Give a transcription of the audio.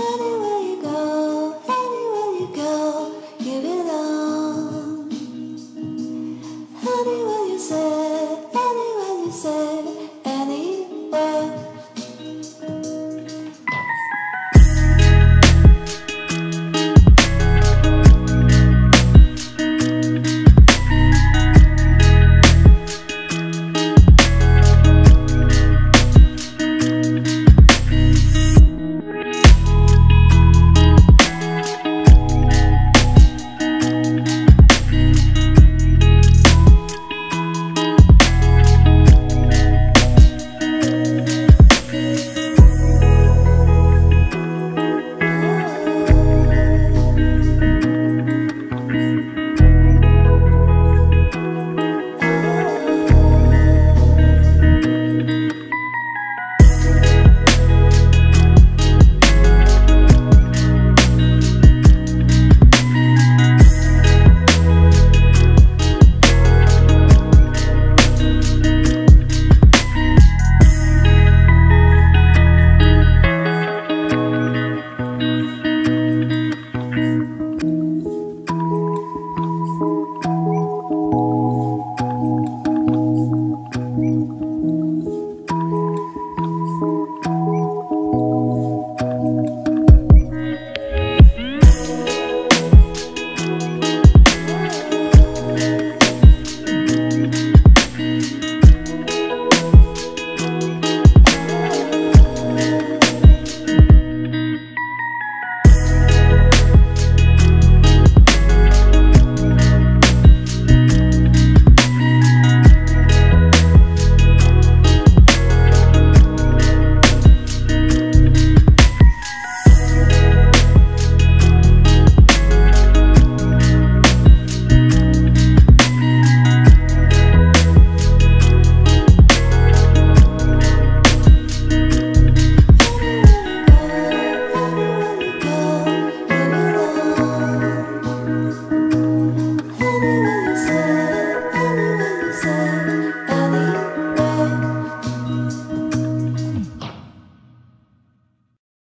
Anyway.